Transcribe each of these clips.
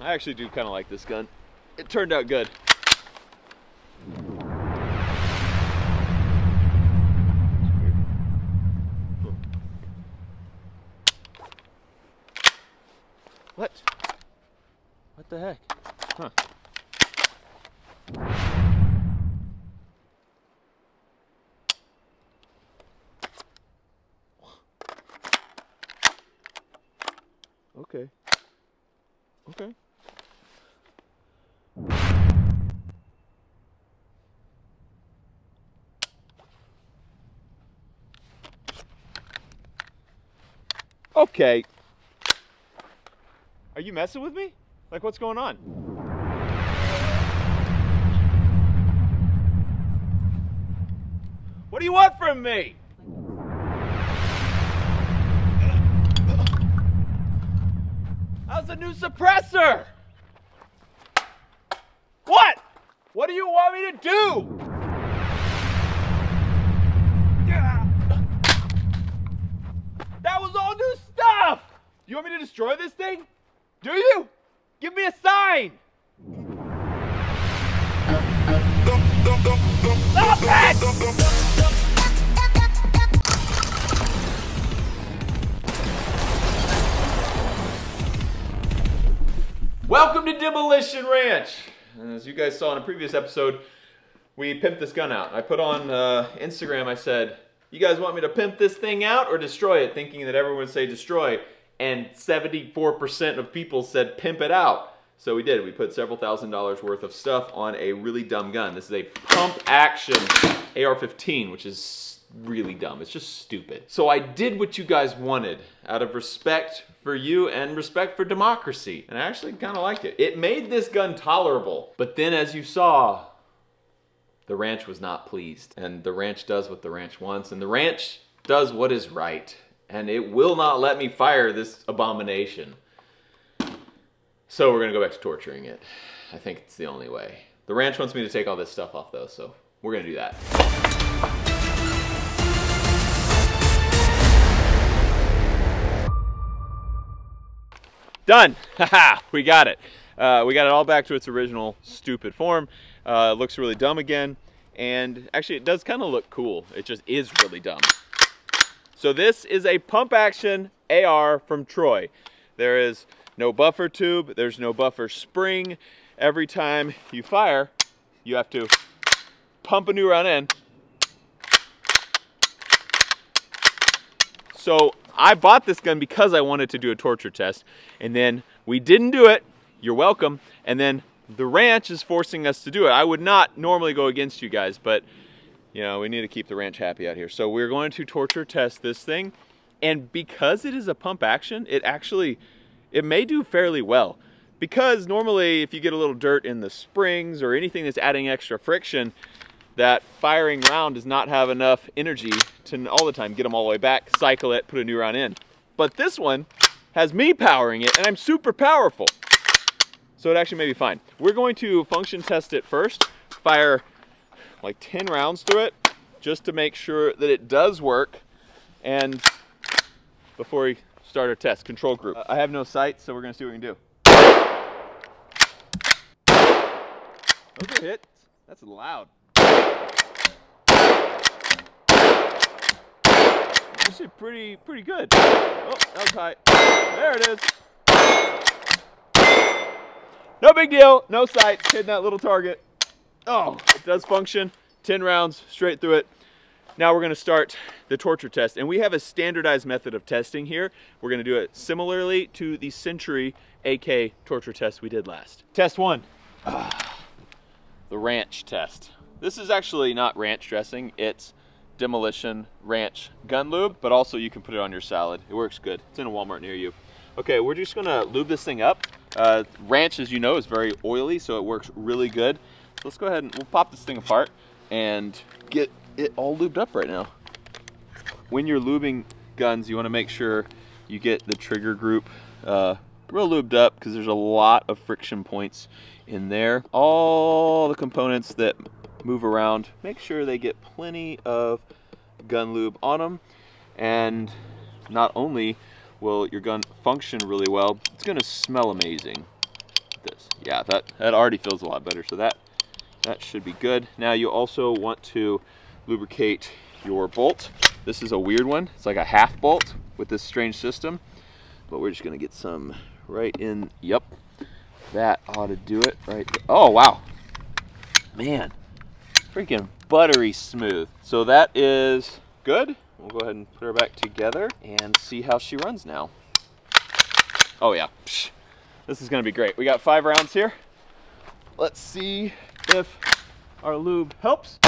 I actually do kind of like this gun. It turned out good. What? What the heck? Huh. Okay. Okay. Okay. Are you messing with me? Like, what's going on? What do you want from me? How's the new suppressor? What? What do you want me to do? That was all new stuff! You want me to destroy this thing? Do you? Give me a sign! Stop it! Welcome to Demolition Ranch! As you guys saw in a previous episode, we pimped this gun out. I put on uh, Instagram, I said, you guys want me to pimp this thing out or destroy it? Thinking that everyone would say destroy. And 74% of people said pimp it out. So we did. We put several thousand dollars worth of stuff on a really dumb gun. This is a pump action AR-15, which is really dumb. It's just stupid. So I did what you guys wanted out of respect for you and respect for democracy. And I actually kind of liked it. It made this gun tolerable. But then as you saw, the ranch was not pleased. And the ranch does what the ranch wants. And the ranch does what is right. And it will not let me fire this abomination. So we're gonna go back to torturing it. I think it's the only way. The ranch wants me to take all this stuff off though, so we're gonna do that. Done! Haha, we got it. Uh, we got it all back to its original stupid form. Uh, looks really dumb again. And actually it does kind of look cool. It just is really dumb. So this is a pump action AR from Troy. There is no buffer tube, there's no buffer spring. Every time you fire, you have to pump a new round in. So I bought this gun because I wanted to do a torture test, and then we didn't do it. You're welcome. And then the ranch is forcing us to do it. I would not normally go against you guys, but you know, we need to keep the ranch happy out here. So we're going to torture test this thing. And because it is a pump action, it actually, it may do fairly well. Because normally if you get a little dirt in the springs or anything that's adding extra friction, that firing round does not have enough energy to all the time get them all the way back, cycle it, put a new round in. But this one has me powering it and I'm super powerful. So it actually may be fine. We're going to function test it first, fire like 10 rounds through it just to make sure that it does work and before we start our test control group. I have no sight so we're to see what we can do. Those are hits that's loud. Actually pretty pretty good. Oh that was high. There it is. No big deal. No sight hitting that little target Oh, it does function. 10 rounds straight through it. Now we're gonna start the torture test. And we have a standardized method of testing here. We're gonna do it similarly to the Century AK torture test we did last. Test one, Ah, the ranch test. This is actually not ranch dressing, it's demolition ranch gun lube, but also you can put it on your salad. It works good. It's in a Walmart near you. Okay, we're just gonna lube this thing up. Uh, ranch, as you know, is very oily, so it works really good. So let's go ahead and we'll pop this thing apart and get it all lubed up right now. When you're lubing guns, you wanna make sure you get the trigger group uh, real lubed up because there's a lot of friction points in there. All the components that move around, make sure they get plenty of gun lube on them. And not only will your gun function really well, it's gonna smell amazing. this. Yeah, that, that already feels a lot better. So that, that should be good. Now you also want to lubricate your bolt. This is a weird one. It's like a half bolt with this strange system, but we're just gonna get some right in. Yep, that ought to do it right there. Oh, wow. Man, freaking buttery smooth. So that is good. We'll go ahead and put her back together and see how she runs now. Oh yeah, this is gonna be great. We got five rounds here. Let's see if our lube helps.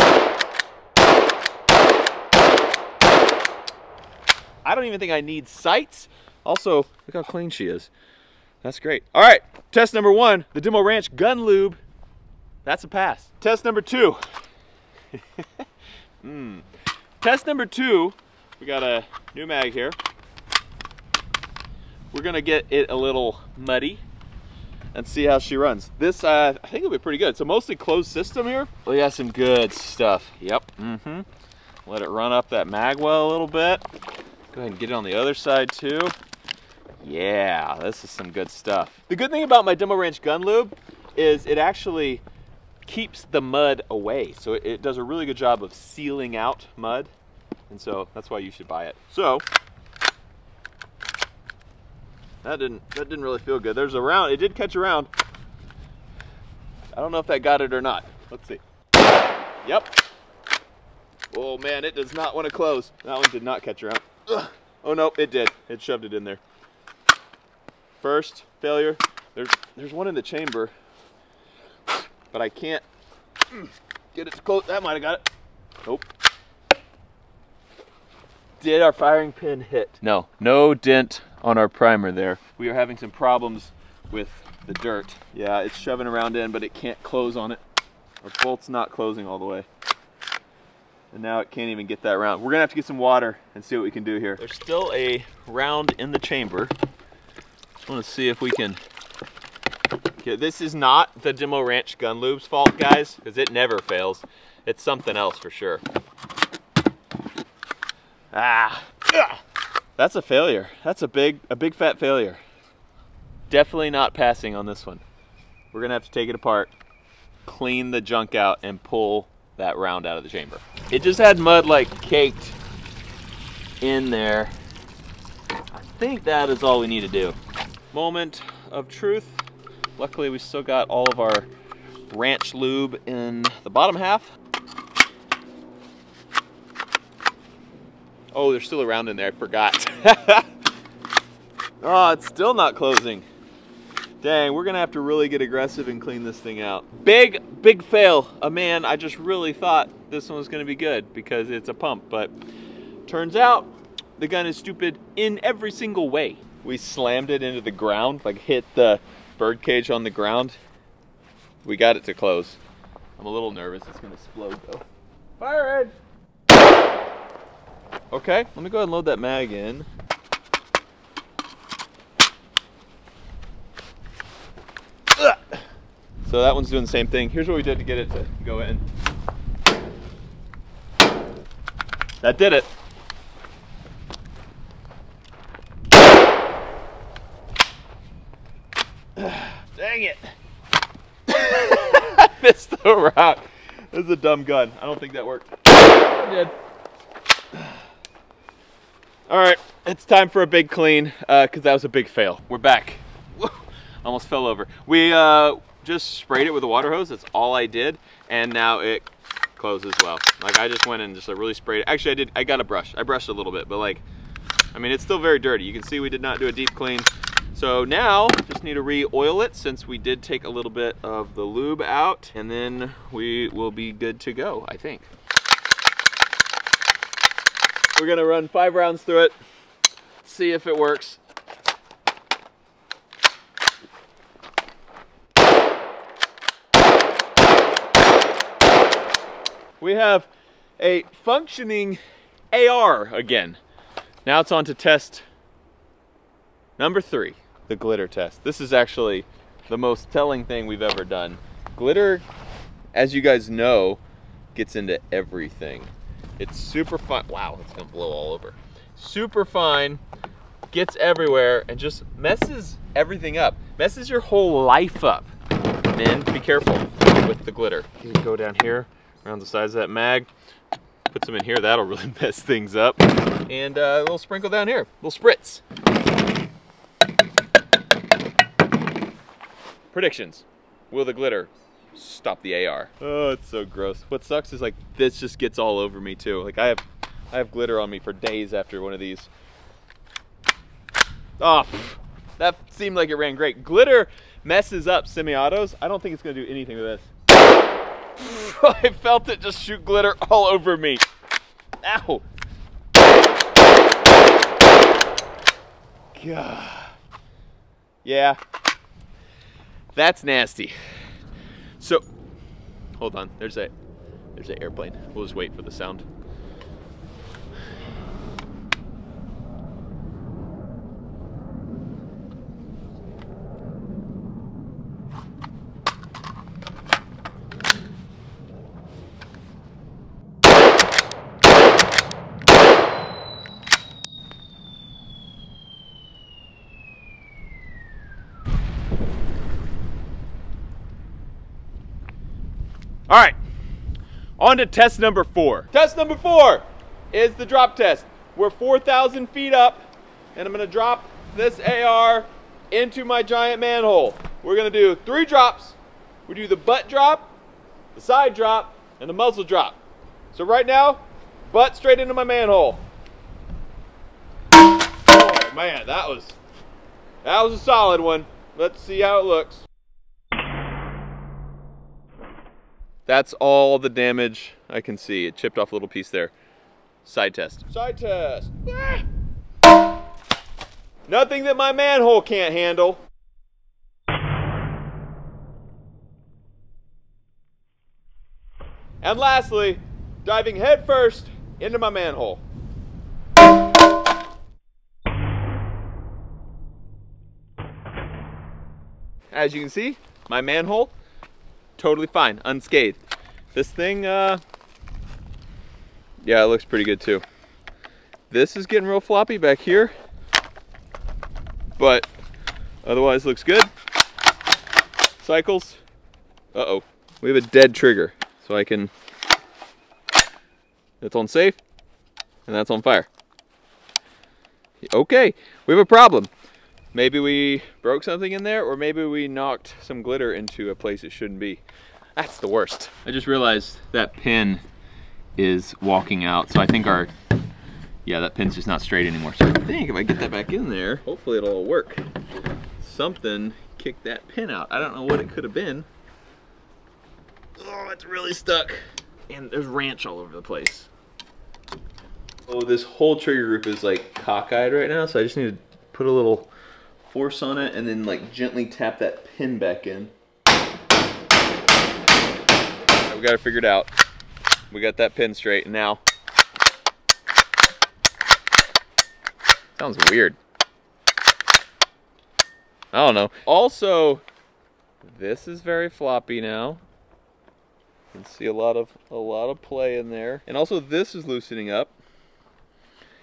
I don't even think I need sights. Also, look how clean she is. That's great. All right, test number one, the Demo Ranch gun lube. That's a pass. Test number two. mm. Test number two, we got a new mag here. We're gonna get it a little muddy and see how she runs. This, uh, I think it'll be pretty good. It's a mostly closed system here. We got some good stuff. Yep, mm-hmm. Let it run up that mag well a little bit. Go ahead and get it on the other side too. Yeah, this is some good stuff. The good thing about my Demo Ranch gun lube is it actually keeps the mud away. So it, it does a really good job of sealing out mud. And so that's why you should buy it. So that didn't that didn't really feel good. There's a round, it did catch around. I don't know if that got it or not. Let's see. Yep. Oh man, it does not want to close. That one did not catch around. Ugh. Oh no, it did. It shoved it in there. First failure. There's there's one in the chamber, but I can't get it to close. That might have got it. Nope. Did our firing pin hit? No, no dent on our primer there. We are having some problems with the dirt. Yeah, it's shoving around in, but it can't close on it. Our bolt's not closing all the way. And now it can't even get that round. We're gonna have to get some water and see what we can do here. There's still a round in the chamber. Just wanna see if we can Okay, this is not the Demo Ranch Gun Lube's fault, guys, because it never fails. It's something else for sure. Ah, that's a failure. That's a big, a big fat failure. Definitely not passing on this one. We're gonna have to take it apart, clean the junk out, and pull that round out of the chamber. It just had mud like caked in there. I think that is all we need to do. Moment of truth. Luckily, we still got all of our ranch lube in the bottom half. Oh, they're still around in there, I forgot. oh, it's still not closing. Dang, we're gonna have to really get aggressive and clean this thing out. Big, big fail. A man, I just really thought this one was gonna be good because it's a pump, but turns out the gun is stupid in every single way. We slammed it into the ground, like hit the bird cage on the ground. We got it to close. I'm a little nervous it's gonna explode though. Fire red! Okay, let me go ahead and load that mag in. So that one's doing the same thing. Here's what we did to get it to go in. That did it. Dang it. I missed the rock. This is a dumb gun. I don't think that worked. It did. All right, it's time for a big clean because uh, that was a big fail. We're back. Almost fell over. We uh, just sprayed it with a water hose. That's all I did. And now it closes well. Like I just went and just really sprayed it. Actually, I did, I got a brush. I brushed a little bit, but like, I mean, it's still very dirty. You can see we did not do a deep clean. So now just need to re-oil it since we did take a little bit of the lube out and then we will be good to go, I think. We're gonna run five rounds through it, see if it works. We have a functioning AR again. Now it's on to test number three the glitter test. This is actually the most telling thing we've ever done. Glitter, as you guys know, gets into everything. It's super fine. Wow, it's gonna blow all over. Super fine, gets everywhere, and just messes everything up. Messes your whole life up. Men, be careful with the glitter. You go down here, around the sides of that mag, put some in here, that'll really mess things up. And uh, a little sprinkle down here, a little spritz. Predictions. Will the glitter stop the AR? Oh, it's so gross. What sucks is like this just gets all over me too. Like I have I have glitter on me for days after one of these. Oh, that seemed like it ran great. Glitter messes up semi-autos. I don't think it's gonna do anything with this. I felt it just shoot glitter all over me. Ow. God. Yeah. That's nasty. So, hold on. There's a, there's an airplane. We'll just wait for the sound. All right, on to test number four. Test number four is the drop test. We're 4,000 feet up and I'm gonna drop this AR into my giant manhole. We're gonna do three drops. We do the butt drop, the side drop, and the muzzle drop. So right now, butt straight into my manhole. Oh man, that was, that was a solid one. Let's see how it looks. That's all the damage I can see. It chipped off a little piece there. Side test. Side test. Ah! Nothing that my manhole can't handle. And lastly, diving headfirst into my manhole. As you can see, my manhole totally fine, unscathed. This thing, uh, yeah, it looks pretty good too. This is getting real floppy back here, but otherwise looks good. Cycles, uh-oh, we have a dead trigger, so I can, that's on safe, and that's on fire. Okay, we have a problem. Maybe we broke something in there or maybe we knocked some glitter into a place it shouldn't be. That's the worst. I just realized that pin is walking out. So I think our, yeah, that pin's just not straight anymore. So I think if I get that back in there, hopefully it'll all work. Something kicked that pin out. I don't know what it could have been. Oh, it's really stuck. And there's ranch all over the place. Oh, this whole trigger group is like cockeyed right now. So I just need to put a little force on it and then like gently tap that pin back in. we got it figured out. We got that pin straight now. Sounds weird. I don't know. Also, this is very floppy now. You can see a lot of a lot of play in there. And also this is loosening up.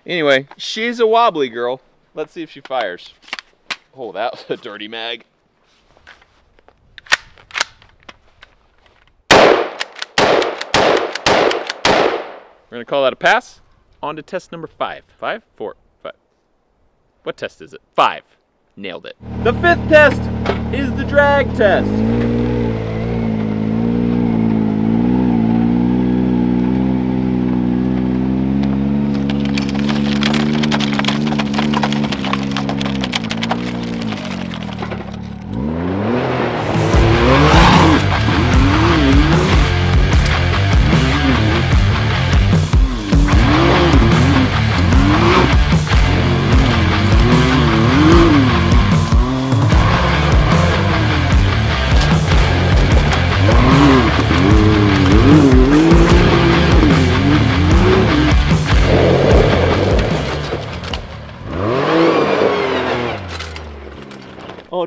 Anyway, she's a wobbly girl. Let's see if she fires. Oh, that was a dirty mag. We're gonna call that a pass. On to test number five. Five? Four? Five. What test is it? Five. Nailed it. The fifth test is the drag test.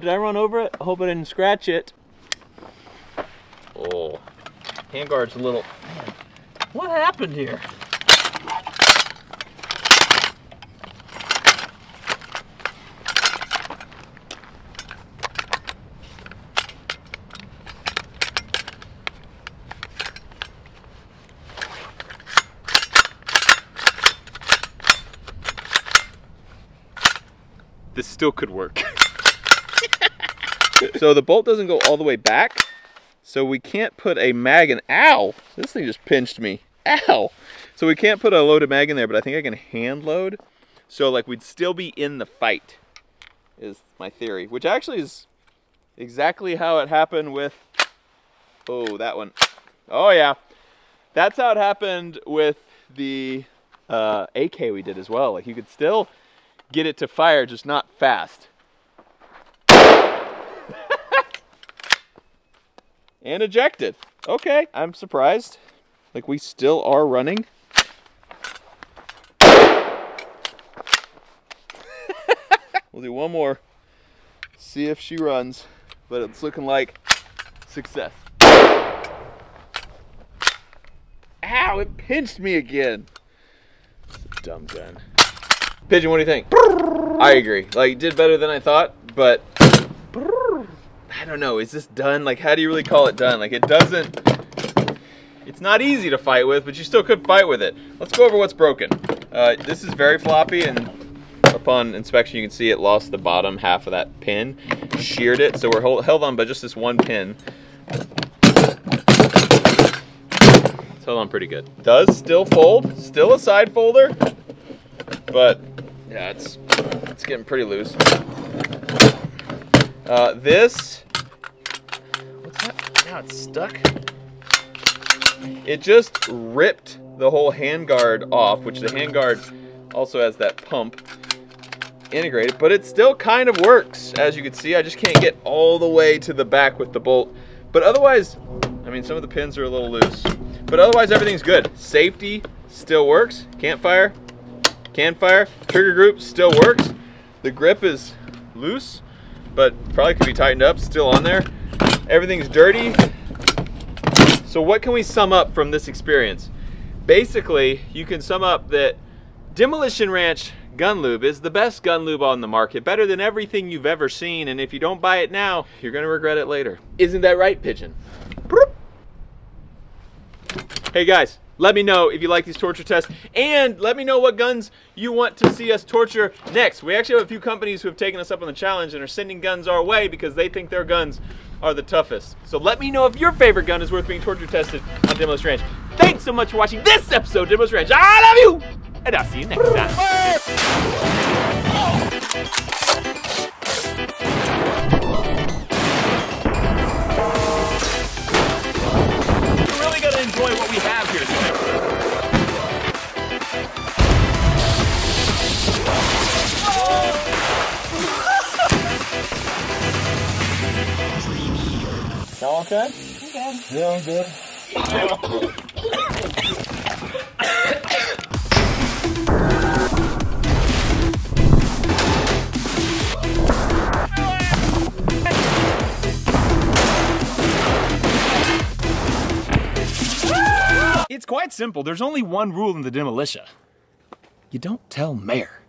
did I run over it? I hope I didn't scratch it. Oh, handguard's a little, man, what happened here? This still could work. so the bolt doesn't go all the way back, so we can't put a mag in. Ow! This thing just pinched me. Ow! So we can't put a loaded mag in there, but I think I can hand load. So like we'd still be in the fight, is my theory. Which actually is exactly how it happened with, oh, that one. Oh yeah. That's how it happened with the uh, AK we did as well. Like you could still get it to fire, just not fast. And ejected. Okay, I'm surprised. Like we still are running. we'll do one more. See if she runs, but it's looking like success. Ow, it pinched me again. dumb gun. Pigeon, what do you think? I agree. Like, did better than I thought, but I don't know. Is this done? Like, how do you really call it done? Like, it doesn't. It's not easy to fight with, but you still could fight with it. Let's go over what's broken. Uh, this is very floppy, and upon inspection, you can see it lost the bottom half of that pin, sheared it, so we're hold, held on by just this one pin. It's held on pretty good. Does still fold, still a side folder, but yeah, it's it's getting pretty loose. Uh, this, Now it's stuck. It just ripped the whole handguard off, which the handguard also has that pump integrated, but it still kind of works. As you can see, I just can't get all the way to the back with the bolt. But otherwise, I mean, some of the pins are a little loose. But otherwise, everything's good. Safety still works. Can't fire, can fire. Trigger group still works. The grip is loose, but probably could be tightened up, still on there. Everything's dirty. So what can we sum up from this experience? Basically, you can sum up that Demolition Ranch gun lube is the best gun lube on the market, better than everything you've ever seen, and if you don't buy it now, you're gonna regret it later. Isn't that right, Pigeon? Hey guys, let me know if you like these torture tests, and let me know what guns you want to see us torture next. We actually have a few companies who have taken us up on the challenge and are sending guns our way because they think their guns are the toughest. So let me know if your favorite gun is worth being torture tested on Demolition Ranch. Thanks so much for watching this episode of Demolition Ranch. I love you! and I'll see you next time. Y'all okay? Okay. Yeah, I'm good. It's quite simple. There's only one rule in the demolition. You don't tell mayor.